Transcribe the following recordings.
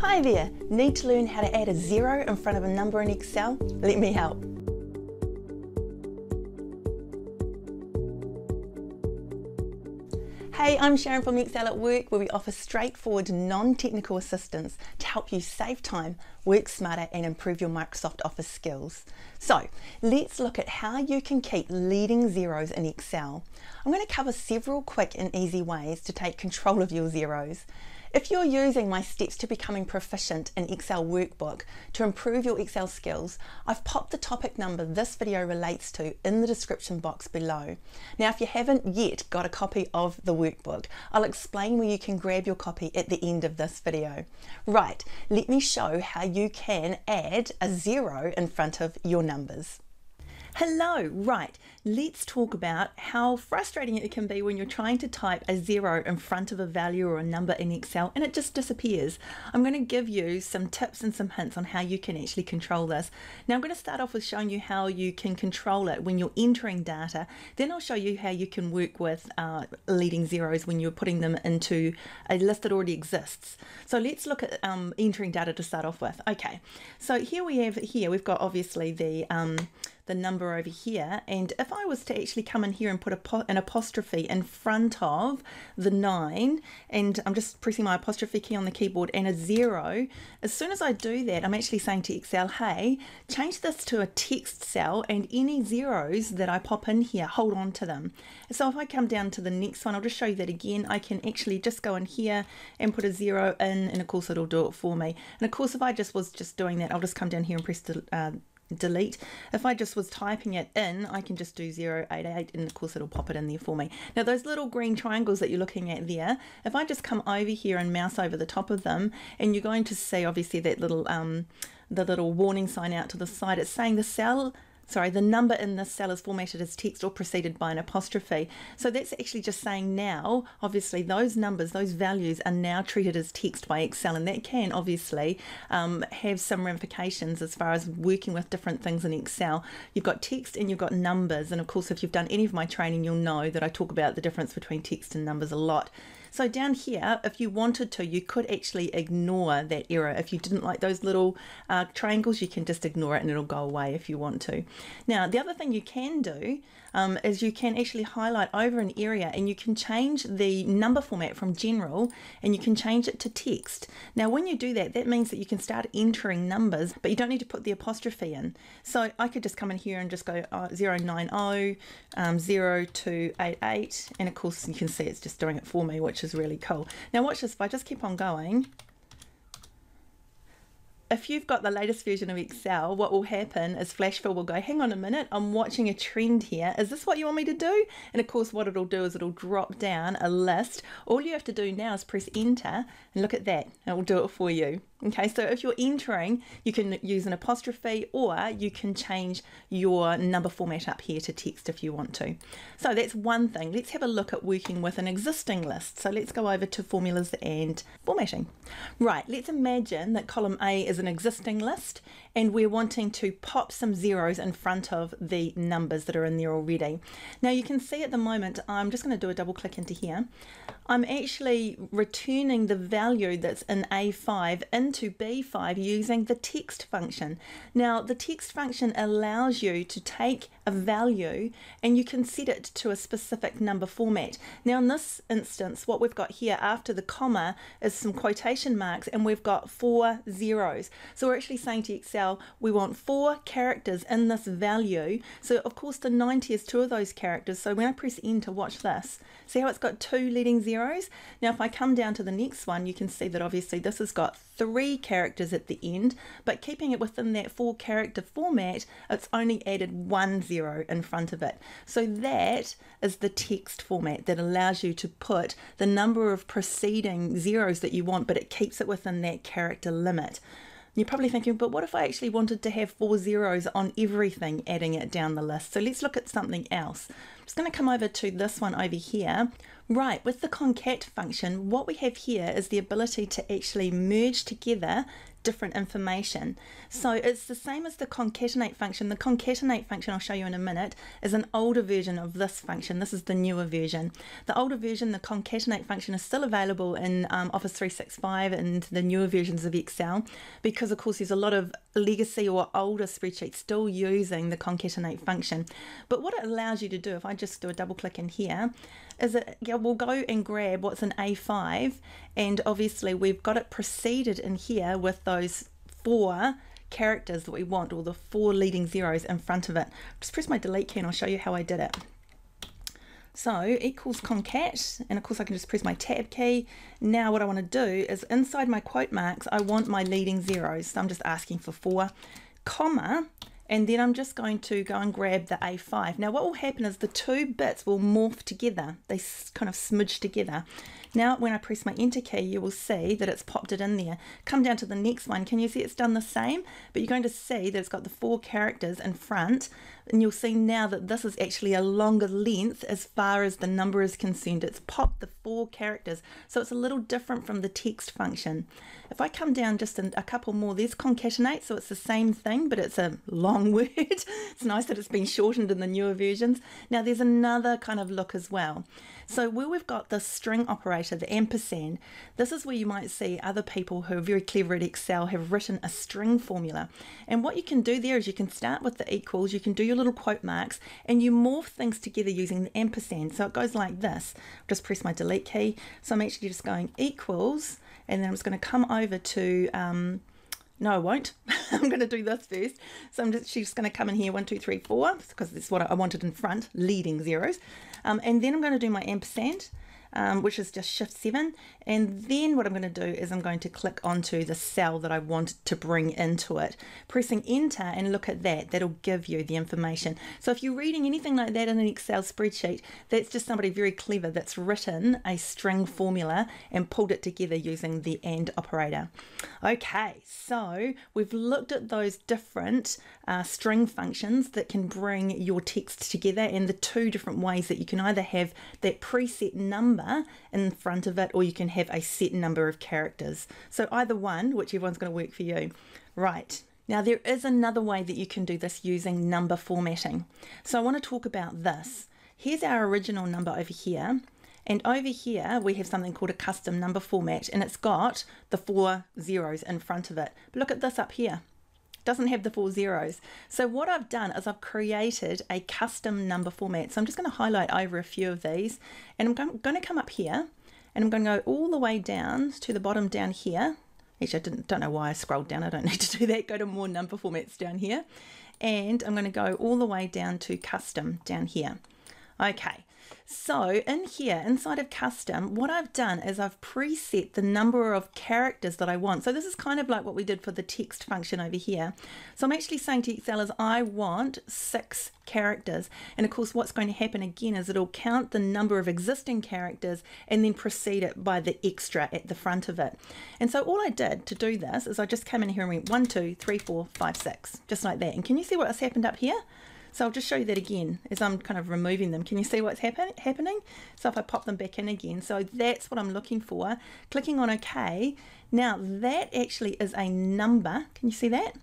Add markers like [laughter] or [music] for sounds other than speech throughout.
Hi there, need to learn how to add a zero in front of a number in Excel? Let me help. Hey, I'm Sharyn from Excel at Work, where we offer straightforward, non technical assistance to help you save time, work smarter, and improve your Microsoft Office skills. So, let's look at how you can keep leading zeros in Excel. I'm going to cover several quick and easy ways to take control of your zeros. If you're using my steps to becoming proficient in Excel workbook to improve your Excel skills, I've popped the topic number this video relates to in the description box below. Now, if you haven't yet got a copy of the workbook, I'll explain where you can grab your copy at the end of this video. Right, let me show how you can add a zero in front of your numbers. Hello, right, let's talk about how frustrating it can be when you're trying to type a zero in front of a value or a number in Excel and it just disappears. I'm going to give you some tips and some hints on how you can actually control this. Now I'm going to start off with showing you how you can control it when you're entering data, then I'll show you how you can work with uh, leading zeros when you're putting them into a list that already exists. So let's look at um, entering data to start off with. Okay, so here we have, here we've got obviously the um, the number over here and if I was to actually come in here and put a, an apostrophe in front of the 9 and I'm just pressing my apostrophe key on the keyboard and a 0 as soon as I do that I'm actually saying to Excel hey change this to a text cell and any zeros that I pop in here hold on to them. So if I come down to the next one I'll just show you that again. I can actually just go in here and put a 0 in and of course it'll do it for me. And of course if I just was just doing that I'll just come down here and press the uh, delete. If I just was typing it in, I can just do 088 and of course it'll pop it in there for me. Now those little green triangles that you're looking at there, if I just come over here and mouse over the top of them, and you're going to see obviously that little um, the little warning sign out to the side, it's saying the cell sorry, the number in this cell is formatted as text or preceded by an apostrophe. So that's actually just saying now, obviously, those numbers, those values are now treated as text by Excel, and that can obviously um, have some ramifications as far as working with different things in Excel. You've got text and you've got numbers, and of course, if you've done any of my training, you'll know that I talk about the difference between text and numbers a lot. So down here, if you wanted to, you could actually ignore that error. If you didn't like those little uh, triangles, you can just ignore it and it'll go away if you want to. Now, the other thing you can do um, is you can actually highlight over an area and you can change the number format from general and you can change it to text. Now, when you do that, that means that you can start entering numbers, but you don't need to put the apostrophe in. So I could just come in here and just go uh, 090, um, 0288, and of course you can see it's just doing it for me, which is really cool. Now watch this, if I just keep on going, if you've got the latest version of Excel, what will happen is Flashfill will go, hang on a minute, I'm watching a trend here. Is this what you want me to do? And of course, what it'll do is it'll drop down a list. All you have to do now is press enter and look at that. It will do it for you. Okay, so if you're entering, you can use an apostrophe or you can change your number format up here to text if you want to. So that's one thing. Let's have a look at working with an existing list. So let's go over to formulas and formatting. Right, let's imagine that column A is an existing list and we're wanting to pop some zeros in front of the numbers that are in there already. Now you can see at the moment, I'm just going to do a double click into here. I'm actually returning the value that's in A5 into B5 using the text function. Now the text function allows you to take a value and you can set it to a specific number format. Now in this instance what we've got here after the comma is some quotation marks and we've got four zeros. So we're actually saying to Excel we want four characters in this value. So of course the 90 is two of those characters. So when I press enter watch this. See how it's got two leading zeros zeros. Now if I come down to the next one, you can see that obviously this has got three characters at the end, but keeping it within that four character format, it's only added one zero in front of it. So that is the text format that allows you to put the number of preceding zeros that you want, but it keeps it within that character limit. You're probably thinking, but what if I actually wanted to have four zeros on everything, adding it down the list? So let's look at something else. Just going to come over to this one over here. Right, with the concat function, what we have here is the ability to actually merge together different information. So it's the same as the concatenate function. The concatenate function, I'll show you in a minute, is an older version of this function. This is the newer version. The older version, the concatenate function, is still available in um, Office 365 and the newer versions of Excel because, of course, there's a lot of legacy or older spreadsheets still using the concatenate function. But what it allows you to do, if I just do a double click in here, is it yeah, we'll go and grab what's an A5 and obviously we've got it preceded in here with those four characters that we want or the four leading zeros in front of it. Just press my delete key and I'll show you how I did it. So equals concat, and of course I can just press my tab key. Now what I want to do is inside my quote marks, I want my leading zeros. So I'm just asking for four, comma, and then I'm just going to go and grab the A5. Now what will happen is the two bits will morph together. They kind of smudge together. Now when I press my enter key you will see that it's popped it in there. Come down to the next one. Can you see it's done the same? But you're going to see that it's got the four characters in front and you'll see now that this is actually a longer length as far as the number is concerned. It's popped the four characters so it's a little different from the text function. If I come down just a couple more, there's concatenate so it's the same thing but it's a long [laughs] word. it's nice that it's been shortened in the newer versions. Now there's another kind of look as well. So where we've got the string operator, the ampersand, this is where you might see other people who are very clever at Excel have written a string formula. And what you can do there is you can start with the equals, you can do your little quote marks, and you morph things together using the ampersand. So it goes like this. just press my delete key. So I'm actually just going equals, and then I'm just going to come over to um, no, I won't. [laughs] I'm going to do this first. So I'm just, she's just going to come in here, one, two, three, four, because this is what I wanted in front, leading zeros. Um, and then I'm going to do my ampersand um, which is just shift seven. And then what I'm going to do is I'm going to click onto the cell that I want to bring into it. Pressing enter and look at that, that'll give you the information. So if you're reading anything like that in an Excel spreadsheet, that's just somebody very clever that's written a string formula and pulled it together using the AND operator. Okay, so we've looked at those different uh, string functions that can bring your text together and the two different ways that you can either have that preset number in front of it, or you can have a set number of characters. So either one, whichever one's going to work for you. Right. Now there is another way that you can do this using number formatting. So I want to talk about this. Here's our original number over here. And over here, we have something called a custom number format, and it's got the four zeros in front of it. But look at this up here doesn't have the four zeros. So what I've done is I've created a custom number format. So I'm just going to highlight over a few of these and I'm going to come up here and I'm going to go all the way down to the bottom down here. Actually, I didn't, don't know why I scrolled down. I don't [laughs] need to do that. Go to more number formats down here. And I'm going to go all the way down to custom down here. Okay, so in here, inside of custom, what I've done is I've preset the number of characters that I want. So this is kind of like what we did for the text function over here. So I'm actually saying to Excel is I want six characters. And of course, what's going to happen again is it'll count the number of existing characters and then precede it by the extra at the front of it. And so all I did to do this is I just came in here and went one, two, three, four, five, six, just like that. And can you see what has happened up here? So I'll just show you that again as I'm kind of removing them. Can you see what's happen happening? So if I pop them back in again, so that's what I'm looking for. Clicking on OK. Now that actually is a number. Can you see that?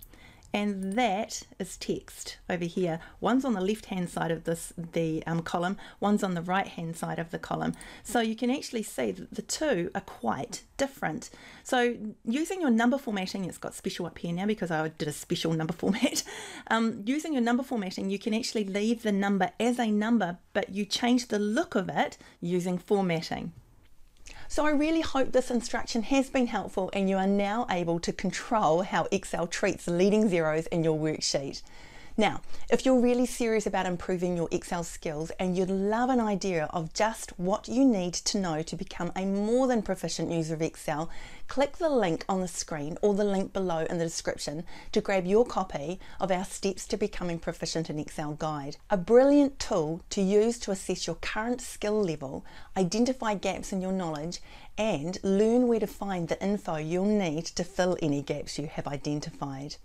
And that is text over here. One's on the left hand side of this the um, column, one's on the right hand side of the column. So you can actually see that the two are quite different. So using your number formatting, it's got special up here now because I did a special number [laughs] format. Um, using your number formatting, you can actually leave the number as a number, but you change the look of it using formatting. So I really hope this instruction has been helpful and you are now able to control how Excel treats leading zeros in your worksheet. Now, if you're really serious about improving your Excel skills and you'd love an idea of just what you need to know to become a more than proficient user of Excel, click the link on the screen or the link below in the description to grab your copy of our Steps to Becoming Proficient in Excel guide. A brilliant tool to use to assess your current skill level, identify gaps in your knowledge, and learn where to find the info you'll need to fill any gaps you have identified.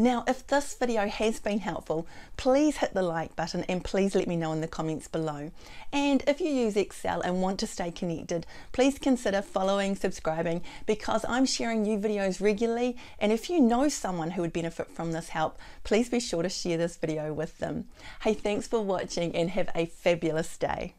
Now, if this video has been helpful, please hit the like button and please let me know in the comments below. And if you use Excel and want to stay connected, please consider following, subscribing, because I'm sharing new videos regularly. And if you know someone who would benefit from this help, please be sure to share this video with them. Hey, thanks for watching and have a fabulous day.